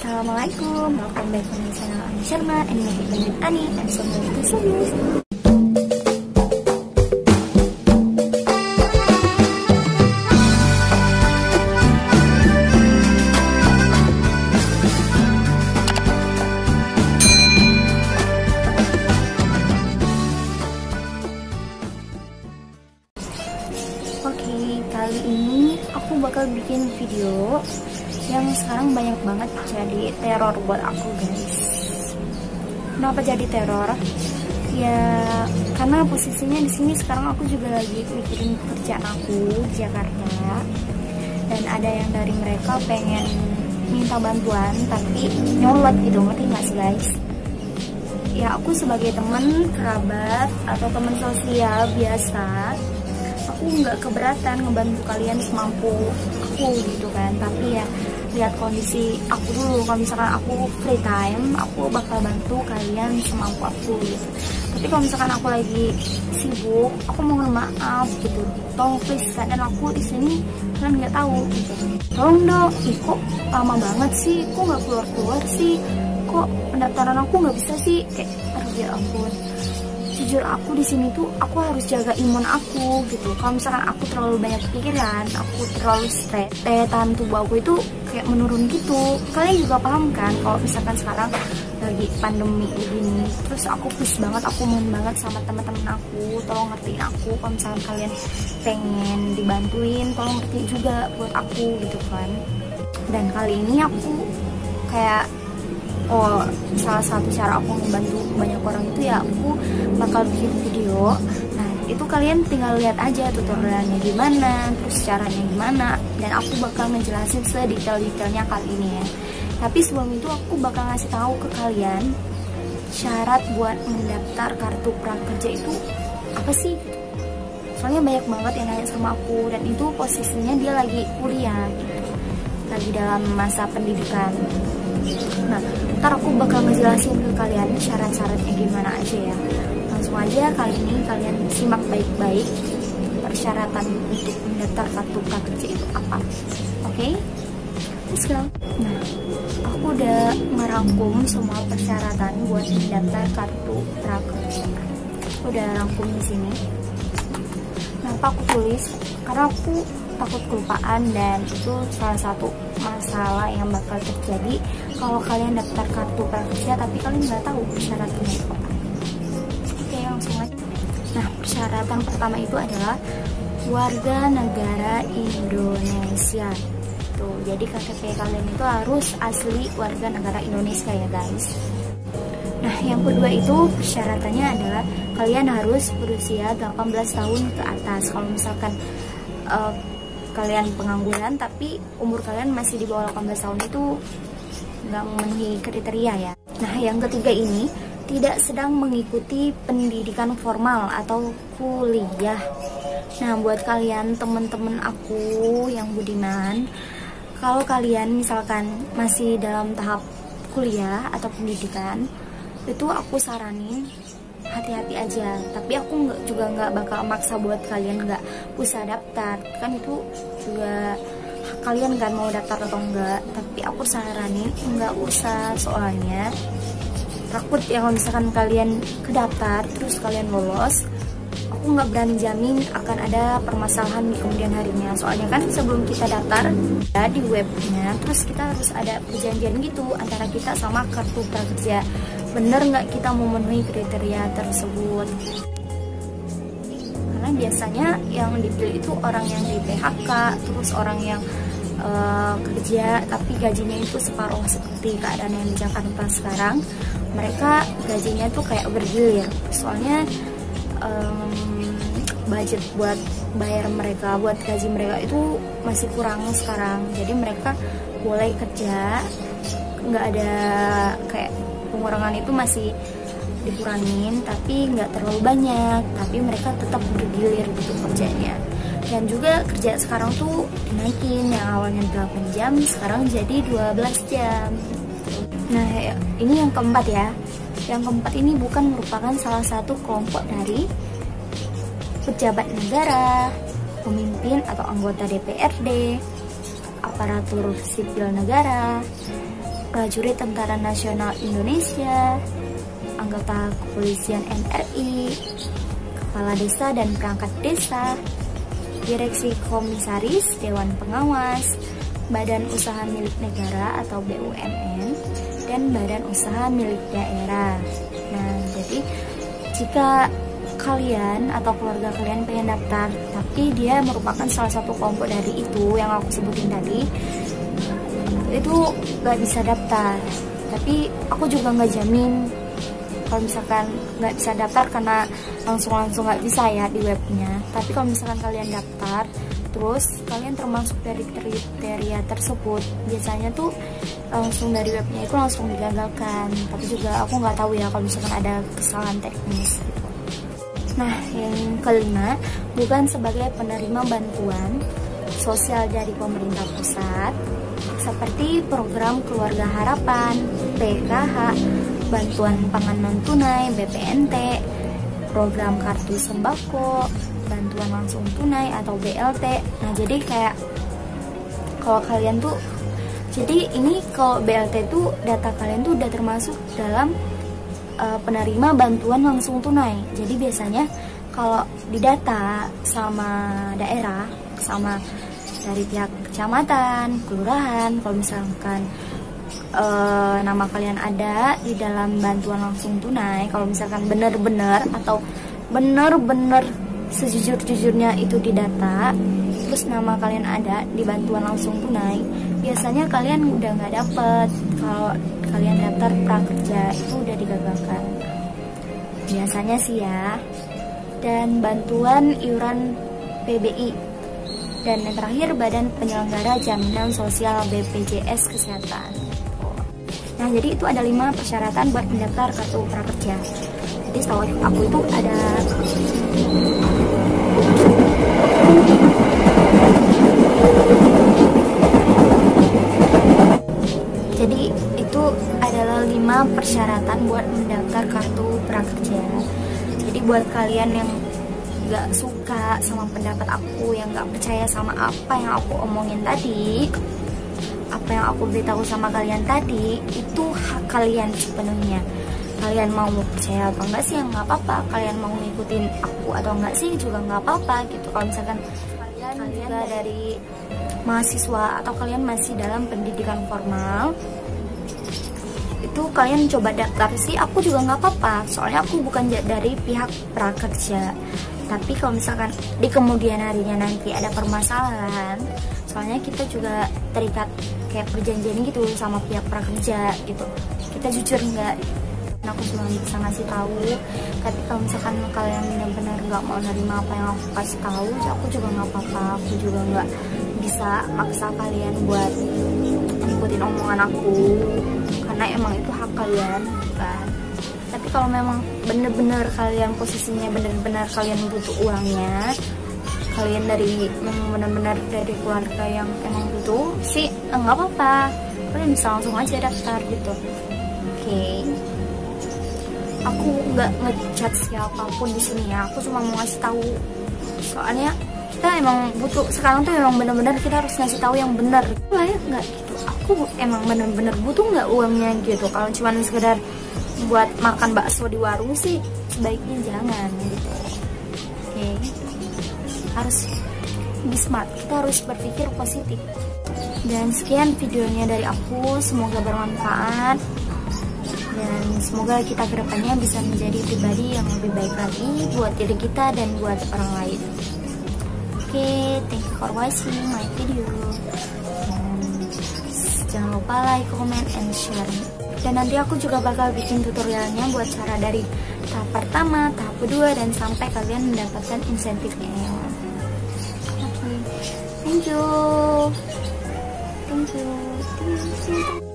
Assalamualaikum, welcome back to my channel. Ani Sharma and it with Ani and so to Oke, kali ini aku bakal bikin video yang sekarang banyak banget jadi teror buat aku guys. Kenapa jadi teror? Ya karena posisinya di sini sekarang aku juga lagi mikirin pekerjaan aku di Jakarta dan ada yang dari mereka pengen minta bantuan tapi nyolot gitu ngerti nggak sih guys? Ya aku sebagai teman kerabat atau teman sosial biasa aku nggak keberatan ngebantu kalian semampu aku gitu kan tapi ya lihat kondisi aku dulu. Kalau misalkan aku free time aku bakal bantu kalian semampu aku gitu tapi kalau misalkan aku lagi sibuk aku mohon maaf gitu. Tolong please dan aku di sini kalian nggak tahu gitu. Tolong dong. Ih kok lama banget sih? Kok nggak keluar keluar sih? Kok pendaftaran aku nggak bisa sih? Kayak aduh ya ampun. Jujur aku di sini tuh aku harus jaga imun aku gitu. Kalau misalkan aku terlalu banyak pikiran aku terlalu stres daya tahan tubuh aku itu kayak menurun gitu. Kalian juga paham kan kalau misalkan sekarang lagi pandemi begini terus aku please banget aku mohon banget sama teman-teman aku tolong ngertiin aku kalau misalkan kalian pengen dibantuin tolong ngertiin juga buat aku gitu kan. Dan kali ini aku kayak oh salah satu cara aku membantu banyak orang itu ya aku bakal bikin video. Nah itu kalian tinggal lihat aja tutorialnya gimana terus caranya gimana dan aku bakal ngejelasin sedetail-detailnya kali ini ya. Tapi sebelum itu aku bakal ngasih tahu ke kalian syarat buat mendaftar kartu prakerja itu apa sih? Soalnya banyak banget yang nanya sama aku dan itu posisinya dia lagi kuliah lagi dalam masa pendidikan. Nah, ntar aku bakal ngejelasin ke kalian syarat-syaratnya gimana aja ya. Langsung aja kali ini kalian simak baik-baik persyaratan untuk mendaftar kartu prakerja itu apa. Oke? Okay? Let's go. Nah, aku udah merangkum semua persyaratan buat mendaftar kartu prakerja. Udah rangkum di sini. Kenapa aku tulis? Karena aku takut kelupaan dan itu salah satu masalah yang bakal terjadi kalau kalian daftar kartu prakerja tapi kalian nggak tahu persyaratannya persyaratan pertama itu adalah warga negara Indonesia. Tuh jadi KTP kalian itu harus asli warga negara Indonesia ya guys. Nah, yang kedua itu persyaratannya adalah kalian harus berusia 18 tahun ke atas. Kalau misalkan uh, kalian pengangguran tapi umur kalian masih di bawah 18 tahun itu nggak memenuhi kriteria ya. Nah, yang ketiga ini tidak sedang mengikuti pendidikan formal atau kuliah. Nah, buat kalian teman-teman aku yang budiman, kalau kalian misalkan masih dalam tahap kuliah atau pendidikan, itu aku saranin hati-hati aja. Tapi aku nggak juga nggak bakal maksa buat kalian nggak usah daftar. Kan itu juga kalian kan mau daftar atau enggak tapi aku saranin nggak usah. Soalnya takut ya kalau misalkan kalian kedaftar terus kalian lolos aku nggak berani jamin akan ada permasalahan di kemudian harinya. Soalnya kan sebelum kita daftar ya, di webnya terus kita harus ada perjanjian gitu antara kita sama kartu prakerja. Bener nggak kita memenuhi kriteria tersebut? Karena biasanya yang dipilih itu orang yang di PHK terus orang yang uh, kerja tapi gajinya itu separuh seperti keadaan yang di Jakarta sekarang. Mereka gajinya tuh kayak bergilir. Soalnya um, budget buat bayar mereka buat gaji mereka itu masih kurang sekarang. Jadi mereka boleh kerja nggak ada kayak pengurangan itu masih dikurangin tapi nggak terlalu banyak. Tapi mereka tetap bergilir gitu kerjanya dan juga kerja sekarang tuh dinaikin yang awalnya 8 jam sekarang jadi 12 jam. Nah ini yang keempat ya. Yang keempat ini bukan merupakan salah satu kelompok dari pejabat negara pemimpin atau anggota DPRD aparatur sipil negara prajurit Tentara Nasional Indonesia, anggota kepolisian NRI, kepala desa dan perangkat desa, direksi komisaris, dewan pengawas, badan usaha milik negara atau BUMN, dan badan usaha milik daerah. Nah, jadi jika kalian atau keluarga kalian pengen daftar tapi dia merupakan salah satu kelompok dari itu yang aku sebutin tadi itu gak bisa daftar tapi aku juga nggak jamin kalau misalkan nggak bisa daftar karena langsung langsung nggak bisa ya di webnya tapi kalau misalkan kalian daftar terus kalian termasuk dari kriteria tersebut biasanya tuh langsung dari webnya itu langsung digagalkan tapi juga aku nggak tahu ya kalau misalkan ada kesalahan teknis gitu. nah yang kelima bukan sebagai penerima bantuan sosial dari pemerintah pusat seperti program keluarga harapan PKH bantuan pangan non tunai BPNT program kartu sembako bantuan langsung tunai atau BLT nah jadi kayak kalau kalian tuh jadi ini kalau BLT tuh data kalian tuh udah termasuk dalam uh, penerima bantuan langsung tunai. Jadi biasanya kalau didata sama daerah sama dari pihak kecamatan, kelurahan, kalau misalkan uh, nama kalian ada di dalam bantuan langsung tunai kalau misalkan benar-benar atau benar-benar sejujur-jujurnya itu didata terus nama kalian ada di bantuan langsung tunai biasanya kalian udah nggak dapet. Kalau kalian daftar prakerja itu udah digagalkan. Biasanya sih ya. Dan bantuan iuran PBI dan yang terakhir Badan Penyelenggara Jaminan Sosial BPJS Kesehatan Nah, jadi itu ada lima persyaratan buat mendaftar kartu prakerja. Jadi setahu aku itu ada Jadi itu adalah lima persyaratan buat mendaftar kartu prakerja. Jadi buat kalian yang gak suka sama pendapat aku, yang gak percaya sama apa yang aku omongin tadi, apa yang aku beritahu sama kalian tadi itu hak kalian sepenuhnya. Kalian mau percaya atau enggak sih? Ya nggak apa-apa. Kalian mau ngikutin aku atau enggak sih? Juga nggak apa-apa gitu. Kalau misalkan kalian, kalian juga dari mahasiswa atau kalian masih dalam pendidikan formal itu kalian coba daftar sih. Aku juga nggak apa-apa. Soalnya aku bukan dari pihak prakerja. Tapi kalau misalkan di kemudian harinya nanti ada permasalahan soalnya kita juga terikat kayak perjanjian gitu sama pihak prakerja gitu. Kita jujur nggak? Aku cuma bisa ngasih tahu. Tapi kalau misalkan kalian benar-benar nggak mau nerima apa yang aku kasih tahu ya aku juga nggak apa-apa. Aku juga nggak bisa maksa kalian buat ngikutin omongan aku. Karena emang itu hak kalian kan tapi kalau memang bener-bener kalian posisinya bener-bener kalian butuh uangnya kalian dari benar-benar dari keluarga yang emang butuh sih nggak apa-apa. Kalian bisa langsung aja daftar gitu. Oke. Okay. aku nggak ngechat siapa pun di sini ya. Aku cuma mau ngasih tahu. Soalnya kita emang butuh sekarang tuh emang benar-benar kita harus ngasih tahu yang benar. Lah ya nggak gitu? Aku emang benar-benar butuh nggak uangnya gitu? Kalau cuma sekedar buat makan bakso di warung sih sebaiknya jangan gitu. Oke. okay harus be smart kita harus berpikir positif. Dan sekian videonya dari aku. Semoga bermanfaat. Dan semoga kita ke depannya bisa menjadi pribadi yang lebih baik lagi buat diri kita dan buat orang lain. Oke thank you for watching my video. Dan jangan lupa like, comment, and share. Dan nanti aku juga bakal bikin tutorialnya buat cara dari tahap pertama, tahap kedua, dan sampai kalian mendapatkan insentifnya. 땡큐 땡큐 땡큐